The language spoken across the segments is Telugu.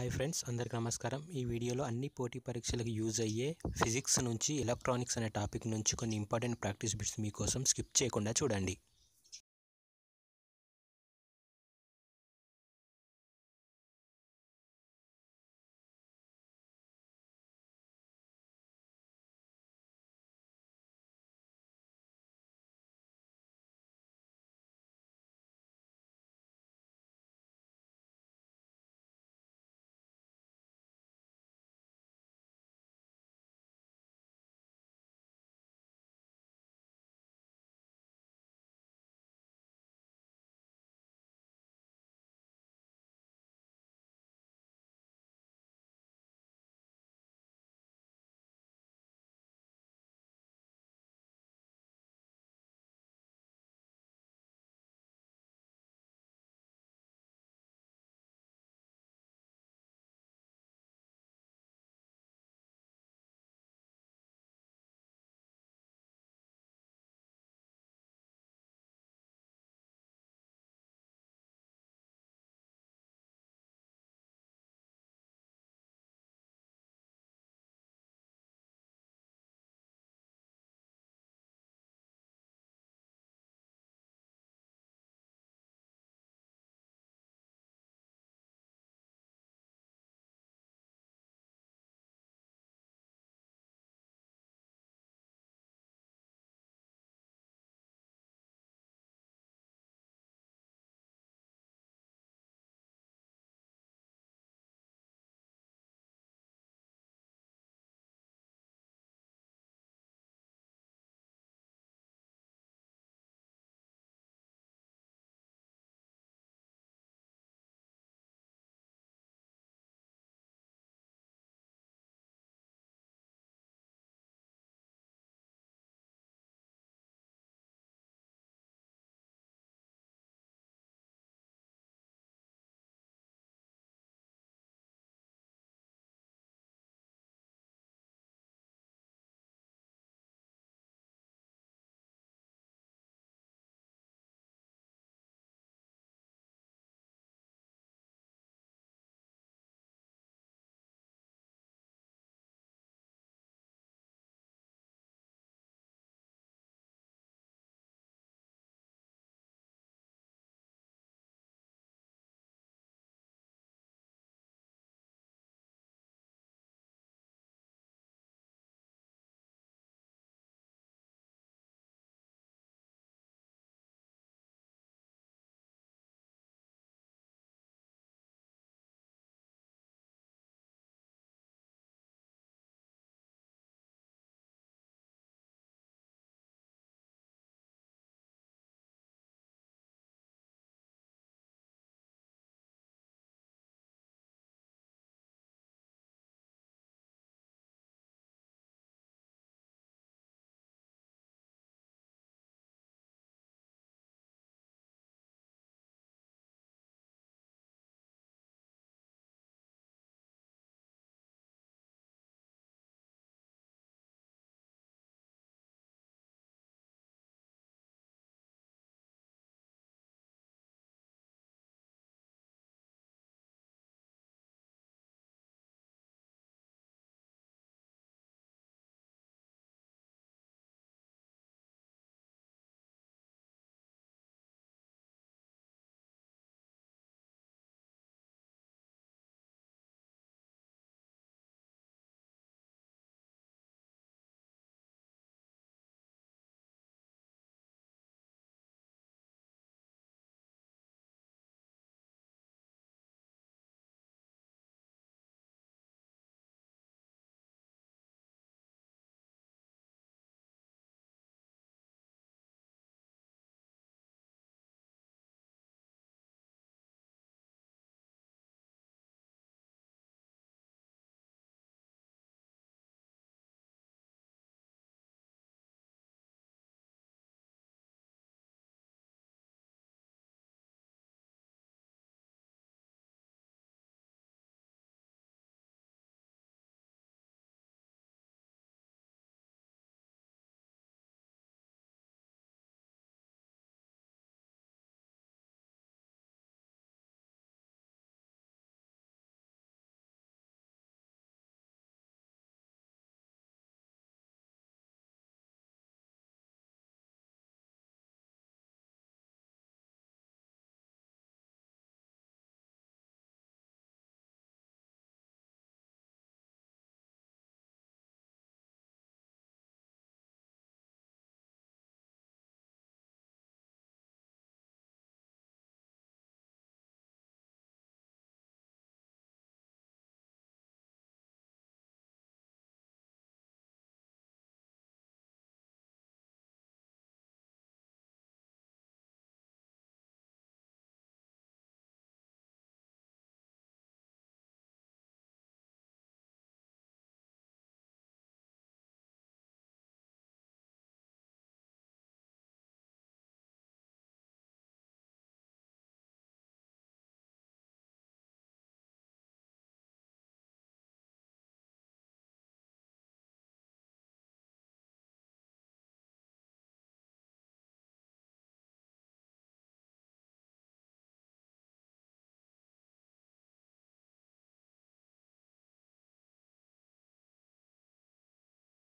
హాయ్ ఫ్రెండ్స్ అందరికీ నమస్కారం. ఈ వీడియోలో అన్ని పోటీ పరీక్షలకు యూజ్ అయ్యే ఫిజిక్స్ నుంచి ఎలక్ట్రానిక్స్ అనే టాపిక్ నుంచి కొన్ని ఇంపార్టెంట్ ప్రాక్టీస్ బిట్స్ మీకోసం స్కిప్ చేయకుండా చూడండి.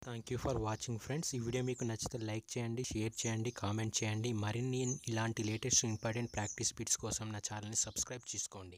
Thank you for watching friends ఈ వీడియో మీకు నచ్చితే లైక్ చేయండి షేర్ చేయండి కామెంట్ చేయండి. మరిన్ని ఇలాంటి లేటెస్ట్ ఇంపార్టెంట్ ప్రాక్టీస్ బిట్స్ కోసం నా ఛానల్ని సబ్స్క్రైబ్ చేసుకోండి.